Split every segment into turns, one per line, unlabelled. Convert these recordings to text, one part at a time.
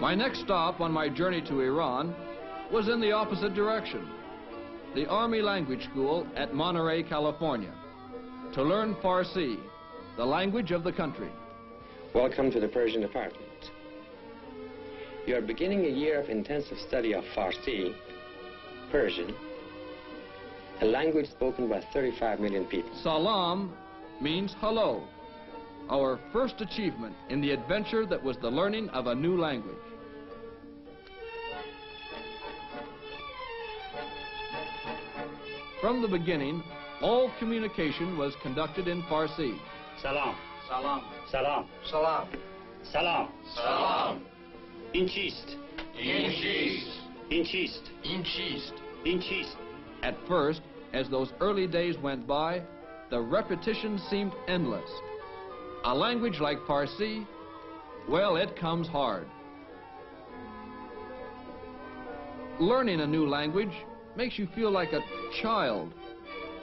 My next stop on my journey to Iran was in the opposite direction, the Army Language School at Monterey, California, to learn Farsi, the language of the country.
Welcome to the Persian department. You are beginning a year of intensive study of Farsi, Persian, a language spoken by 35 million people.
Salam means hello, our first achievement in the adventure that was the learning of a new language. from the beginning, all communication was conducted in Farsi.
Salam.
Salam.
Salam.
Salam.
Salam.
Salam.
In chist.
In chist.
In chist.
In chist.
In chist.
At first, as those early days went by, the repetition seemed endless. A language like Farsi, well, it comes hard. Learning a new language makes you feel like a child,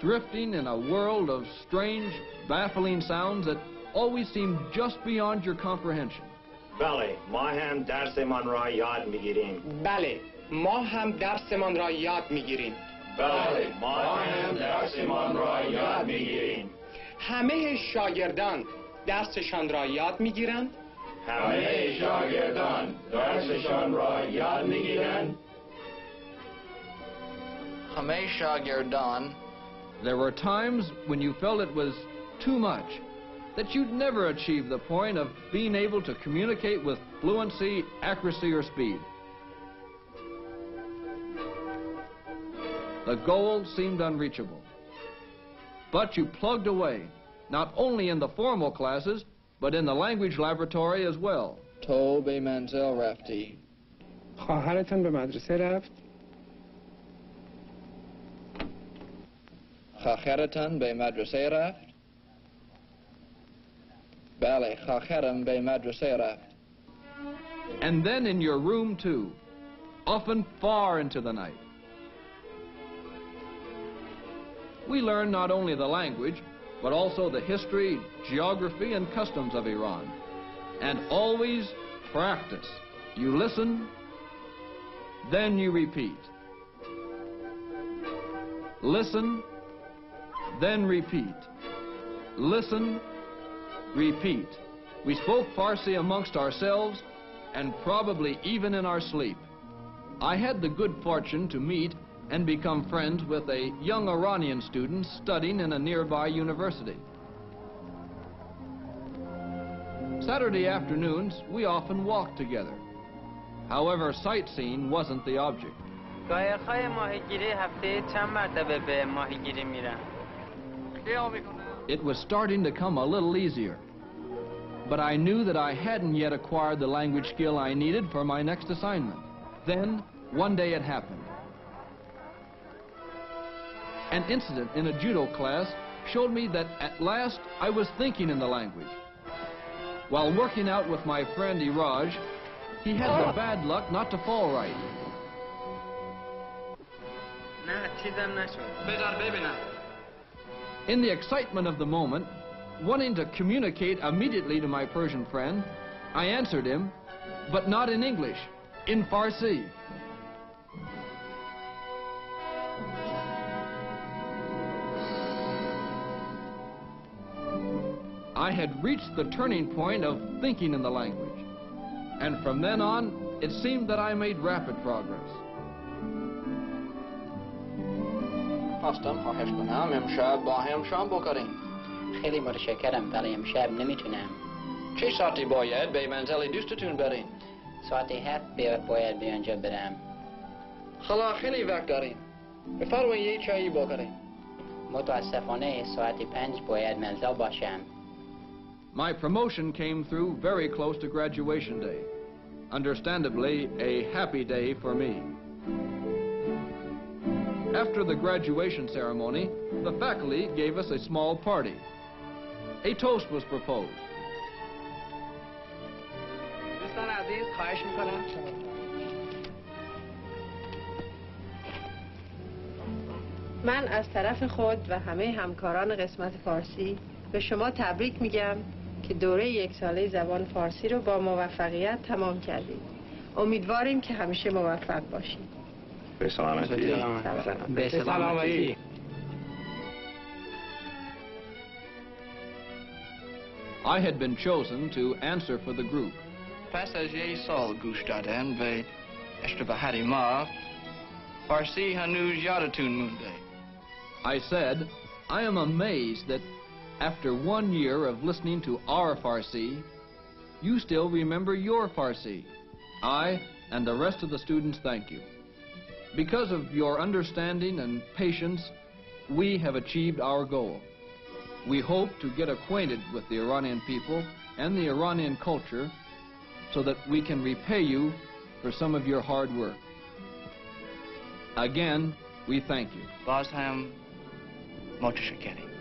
drifting in a world of strange, baffling sounds that always seem just beyond your comprehension.
بله ما هم درسمان را یاد میگیریم
بله ما هم درسمان را یاد میگیریم
بله ما هم درسمان را یاد میگیریم
همه شاگردان درسشان را یاد میگیرند
همه شاگردان درسشان را یاد میگیرند
همه شاگردان
There were times when you felt it was too much, that you'd never achieve the point of being able to communicate with fluency, accuracy, or speed. The goal seemed unreachable. But you plugged away, not only in the formal classes, but in the language laboratory as well.
تو به منزل رفتی
خواهرتان به مدرسه رفت
خواهرتان به مدرسه رفت بله خواهرم به مدرسه رفت
And then in your room, too, often far into the night. We learn not only the language, but also the history, geography, and customs of Iran. And always practice. You listen, then you repeat. Listen, then repeat. Listen, repeat. We spoke Farsi amongst ourselves and probably even in our sleep. I had the good fortune to meet and become friends with a young Iranian student studying in a nearby university. Saturday afternoons, we often walked together. However, sightseeing wasn't the object. It was starting to come a little easier. But I knew that I hadn't yet acquired the language skill I needed for my next assignment. Then, one day it happened. An incident in a judo class showed me that at last I was thinking in the language. While working out with my friend Iraj, he had the bad luck not to fall right. In the excitement of the moment, wanting to communicate immediately to my Persian friend, I answered him, but not in English, in Farsi. I had reached the turning point of thinking in the language, and from then on, it seemed that I made rapid progress.
خواستم خواهش کنم امشب با هم شام بخوریم
خیلی متشکرم ولی امشب نمیتونم
چه ساعتی باید به منزل دوستتون برین
ساعت هفت به- باید به آنجا برم
حالا خیلی وقت داریم بفرمایید یه چایی بخوریم
متاسفانه ساعت پنج باید منزل باشم
My promotion came through very close to graduation day. Understandably, a happy day for me. After the graduation ceremony, the faculty gave us a small party. A toast was proposed.
دوستان عزیز خواهش میکنم
من از طرف خود و همه همکاران قسمت فارسی به شما تبریک میگم که دوره یک ساله زبان فارسی رو با موفقیت تمام کردید. امیدواریم که همیشه موفق باشید
Besalameti.
Besalameti. Besalameti.
I had been chosen to answer for the group.
Ve ma farsi hanuj yadatun munde.
I said, I am amazed that after one year of listening to our Farsi, you still remember your Farsi. I and the rest of the students thank you. Because of your understanding and patience, we have achieved our goal. We hope to get acquainted with the Iranian people and the Iranian culture so that we can repay you for some of your hard work. Again, we thank you.
Bazhem, Motoshakeri.